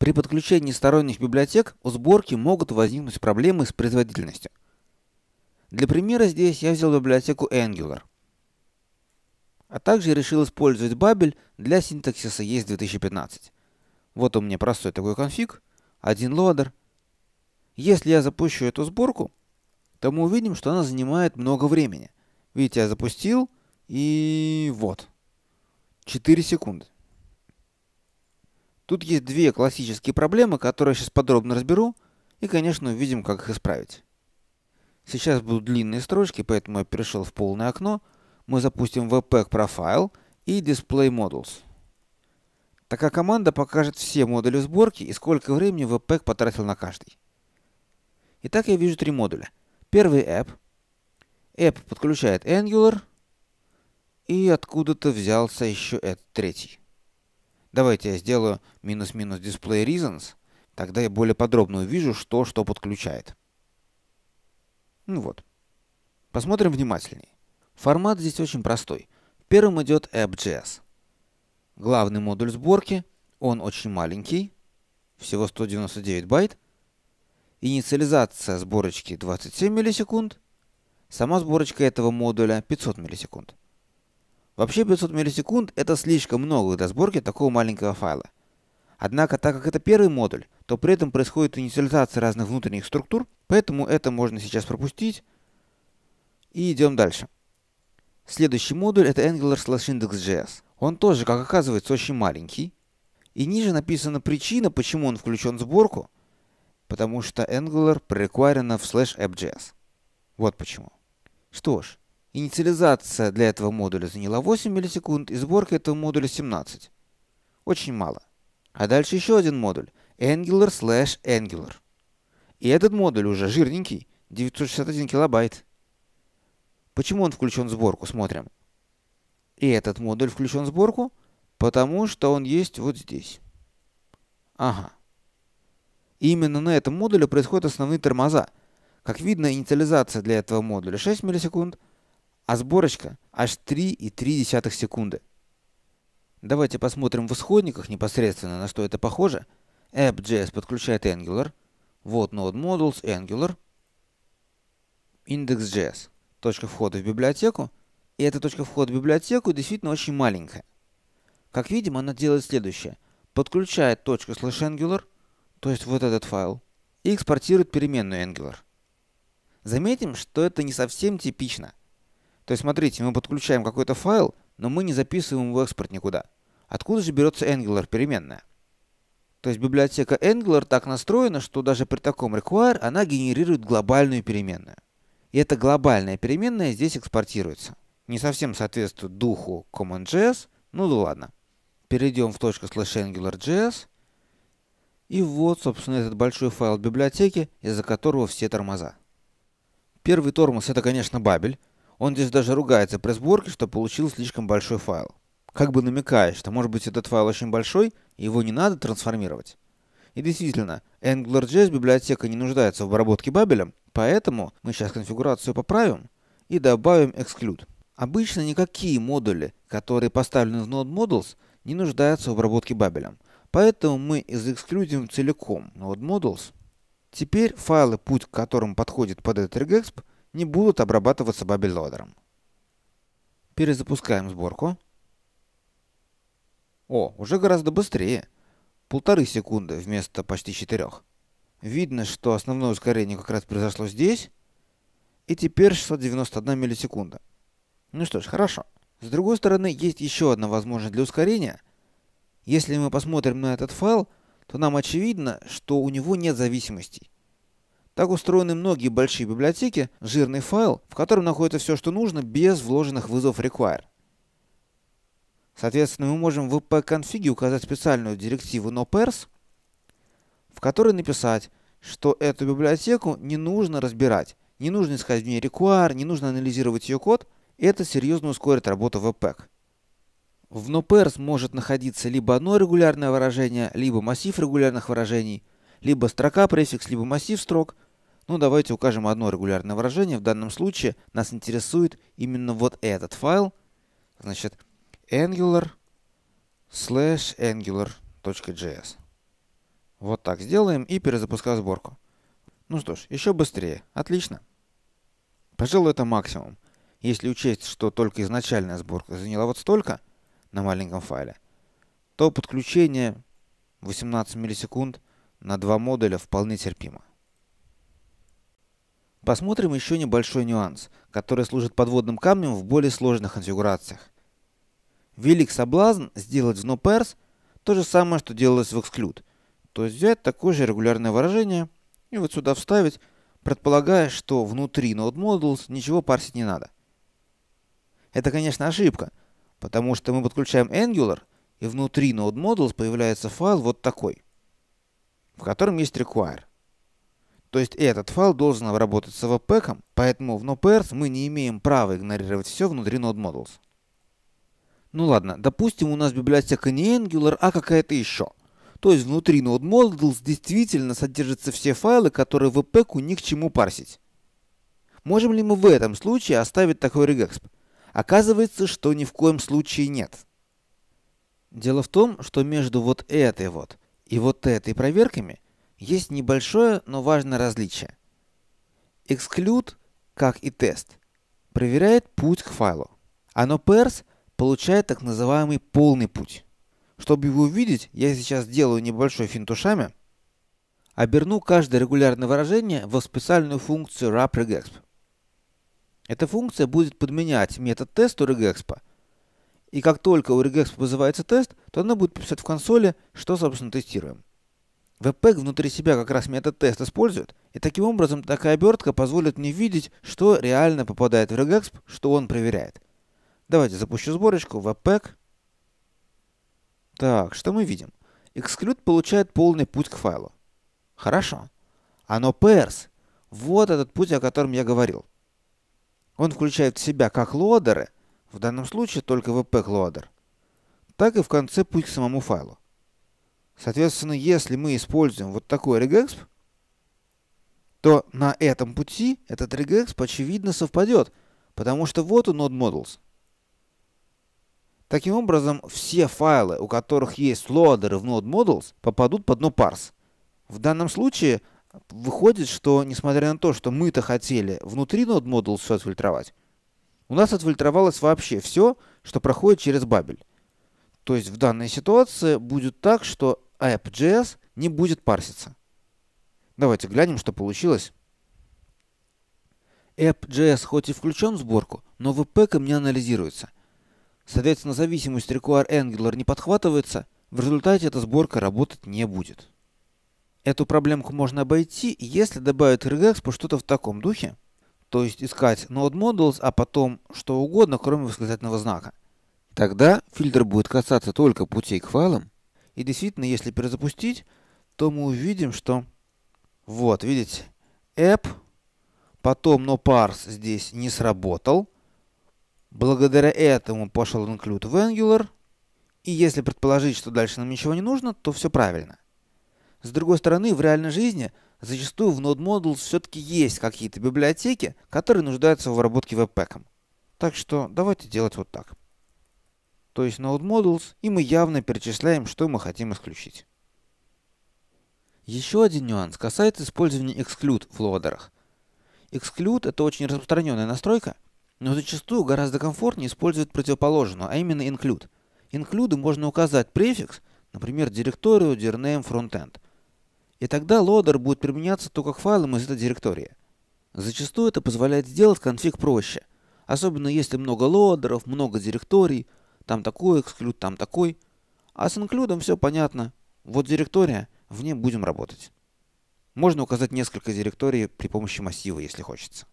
При подключении сторонних библиотек у сборки могут возникнуть проблемы с производительностью. Для примера здесь я взял библиотеку Angular. А также решил использовать Babel для синтаксиса ES 2015. Вот у меня простой такой конфиг, один лодер. Если я запущу эту сборку, то мы увидим, что она занимает много времени. Видите, я запустил, и вот. 4 секунды. Тут есть две классические проблемы, которые я сейчас подробно разберу, и, конечно, увидим, как их исправить. Сейчас будут длинные строчки, поэтому я перешел в полное окно. Мы запустим Webpack Profile и Display Models. Такая команда покажет все модули сборки и сколько времени Webpack потратил на каждый. Итак, я вижу три модуля. Первый App. App подключает Angular. И откуда-то взялся еще этот третий. Давайте я сделаю минус-минус display reasons. Тогда я более подробно увижу, что что подключает. Ну вот. Посмотрим внимательней. Формат здесь очень простой. Первым идет app.js. Главный модуль сборки, он очень маленький, всего 199 байт. Инициализация сборочки 27 миллисекунд. Сама сборочка этого модуля 500 миллисекунд. Вообще 500 миллисекунд это слишком много для сборки такого маленького файла. Однако, так как это первый модуль, то при этом происходит инициализация разных внутренних структур, поэтому это можно сейчас пропустить. И идем дальше. Следующий модуль это Angular slash index.js. Он тоже, как оказывается, очень маленький. И ниже написана причина, почему он включен в сборку, потому что Angular прорекварена в slash app.js. Вот почему. Что ж, инициализация для этого модуля заняла 8 миллисекунд и сборка этого модуля 17. Очень мало. А дальше еще один модуль. Angular slash Angular. И этот модуль уже жирненький. 961 килобайт. Почему он включен в сборку? Смотрим. И этот модуль включен в сборку, потому что он есть вот здесь. Ага. именно на этом модуле происходят основные тормоза. Как видно, инициализация для этого модуля 6 миллисекунд, а сборочка аж 3,3 секунды. Давайте посмотрим в исходниках непосредственно, на что это похоже. App.js подключает Angular. Вот Node Modules Angular. Index.js. Точка входа в библиотеку. И эта точка входа в библиотеку действительно очень маленькая. Как видим, она делает следующее. Подключает точку slash Angular, то есть вот этот файл, и экспортирует переменную Angular. Заметим, что это не совсем типично. То есть смотрите, мы подключаем какой-то файл, но мы не записываем его экспорт никуда. Откуда же берется Angular переменная? То есть библиотека Angular так настроена, что даже при таком require она генерирует глобальную переменную. И эта глобальная переменная здесь экспортируется. Не совсем соответствует духу CommonJS, ну да ладно. Перейдем в точку slash AngularJS. И вот, собственно, этот большой файл библиотеки, из-за которого все тормоза. Первый тормоз это, конечно, Бабель. Он здесь даже ругается при сборке, что получил слишком большой файл. Как бы намекая, что может быть этот файл очень большой, и его не надо трансформировать. И действительно, AngularJS библиотека не нуждается в обработке бабелем, поэтому мы сейчас конфигурацию поправим и добавим exclude. Обычно никакие модули, которые поставлены в Node Modules, не нуждаются в обработке бабелем. Поэтому мы изэксклюдим целиком Node Modules. Теперь файлы, путь к которым подходит под этот regexp, не будут обрабатываться бабель-лодером. Перезапускаем сборку. О, уже гораздо быстрее. Полторы секунды вместо почти четырех. Видно, что основное ускорение как раз произошло здесь. И теперь 691 миллисекунда. Ну что ж, хорошо. С другой стороны, есть еще одна возможность для ускорения. Если мы посмотрим на этот файл, то нам очевидно, что у него нет зависимостей. Так устроены многие большие библиотеки, жирный файл, в котором находится все, что нужно, без вложенных вызовов require. Соответственно, мы можем в wp-конфиге указать специальную директиву nopers, в которой написать, что эту библиотеку не нужно разбирать, не нужно искать в ней require, не нужно анализировать ее код, это серьезно ускорит работу webpack. В nopers может находиться либо одно регулярное выражение, либо массив регулярных выражений, либо строка префикс, либо массив строк – ну, давайте укажем одно регулярное выражение. В данном случае нас интересует именно вот этот файл. Значит, angular slash angular.js. Вот так сделаем и перезапускаю сборку. Ну что ж, еще быстрее. Отлично. Пожалуй, это максимум. Если учесть, что только изначальная сборка заняла вот столько на маленьком файле, то подключение 18 миллисекунд на два модуля вполне терпимо. Посмотрим еще небольшой нюанс, который служит подводным камнем в более сложных конфигурациях. Велик соблазн сделать в NoPairs то же самое, что делалось в Exclude, то есть взять такое же регулярное выражение и вот сюда вставить, предполагая, что внутри NodeModules ничего парсить не надо. Это, конечно, ошибка, потому что мы подключаем Angular, и внутри NodeModules появляется файл вот такой, в котором есть require. То есть этот файл должен обработать с webpack, поэтому в NoPairs мы не имеем права игнорировать все внутри NodeModules. Ну ладно, допустим, у нас библиотека не Angular, а какая-то еще. То есть внутри NodeModules действительно содержатся все файлы, которые webpack ни к чему парсить. Можем ли мы в этом случае оставить такой regexp? Оказывается, что ни в коем случае нет. Дело в том, что между вот этой вот и вот этой проверками – есть небольшое, но важное различие. Exclude, как и тест, проверяет путь к файлу, а NoPairs получает так называемый полный путь. Чтобы его увидеть, я сейчас сделаю небольшой финт ушами, оберну каждое регулярное выражение в специальную функцию wrap_regexp. Эта функция будет подменять метод тест у regexp. И как только у regexp вызывается тест, то она будет писать в консоли, что, собственно, тестируем. Webpack внутри себя как раз метод тест использует, и таким образом такая обертка позволит мне видеть, что реально попадает в regexp, что он проверяет. Давайте запущу сборочку Webpack. Так, что мы видим? Exclude получает полный путь к файлу. Хорошо. Оно pairs. Вот этот путь, о котором я говорил. Он включает в себя как лодеры, в данном случае только webpack лодер, так и в конце путь к самому файлу. Соответственно, если мы используем вот такой regexp, то на этом пути этот regexp очевидно совпадет, потому что вот у NodeModels. Таким образом, все файлы, у которых есть лодеры в NodeModels, попадут под NoParse. В данном случае выходит, что несмотря на то, что мы-то хотели внутри NodeModels все отфильтровать, у нас отфильтровалось вообще все, что проходит через бабель. То есть в данной ситуации будет так, что app.js не будет парситься. Давайте глянем, что получилось. App.js хоть и включен в сборку, но webpack не анализируется. Соответственно, зависимость require Angular не подхватывается, в результате эта сборка работать не будет. Эту проблемку можно обойти, если добавить regex что-то в таком духе, то есть искать node modules, а потом что угодно, кроме восклицательного знака. Тогда фильтр будет касаться только путей к файлам, и действительно, если перезапустить, то мы увидим, что вот, видите, app, потом noParse здесь не сработал. Благодаря этому пошел include в Angular. И если предположить, что дальше нам ничего не нужно, то все правильно. С другой стороны, в реальной жизни зачастую в Node Modules все-таки есть какие-то библиотеки, которые нуждаются в обработке веб-пэком. Так что давайте делать вот так то есть node modules, и мы явно перечисляем, что мы хотим исключить. Еще один нюанс касается использования exclude в лодерах. Exclude это очень распространенная настройка, но зачастую гораздо комфортнее использовать противоположную, а именно include. Include можно указать префикс, например, директорию dirname frontend. И тогда лодер будет применяться только к файлам из этой директории. Зачастую это позволяет сделать конфиг проще, особенно если много лодеров, много директорий, там такой эксклюд, там такой. А с инклюдом все понятно. Вот директория, в ней будем работать. Можно указать несколько директорий при помощи массива, если хочется.